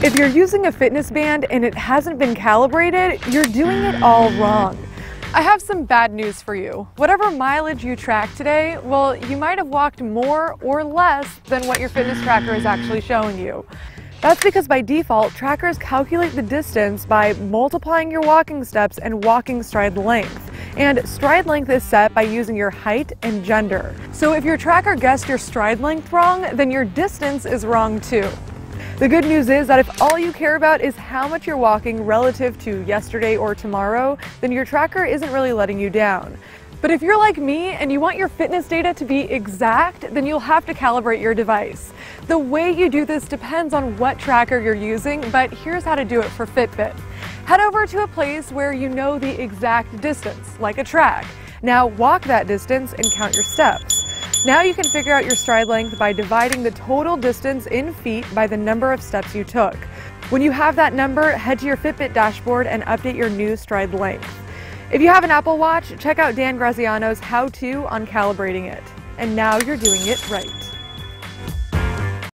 If you're using a fitness band and it hasn't been calibrated, you're doing it all wrong. I have some bad news for you. Whatever mileage you track today, well, you might have walked more or less than what your fitness tracker is actually showing you. That's because by default, trackers calculate the distance by multiplying your walking steps and walking stride length. And stride length is set by using your height and gender. So if your tracker guessed your stride length wrong, then your distance is wrong too. The good news is that if all you care about is how much you're walking relative to yesterday or tomorrow, then your tracker isn't really letting you down. But if you're like me and you want your fitness data to be exact, then you'll have to calibrate your device. The way you do this depends on what tracker you're using, but here's how to do it for Fitbit. Head over to a place where you know the exact distance, like a track. Now walk that distance and count your steps. Now you can figure out your stride length by dividing the total distance in feet by the number of steps you took. When you have that number, head to your Fitbit dashboard and update your new stride length. If you have an Apple Watch, check out Dan Graziano's how-to on calibrating it. And now you're doing it right.